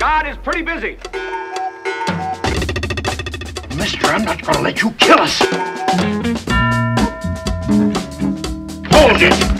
God is pretty busy. Mister, I'm not gonna let you kill us. Hold it!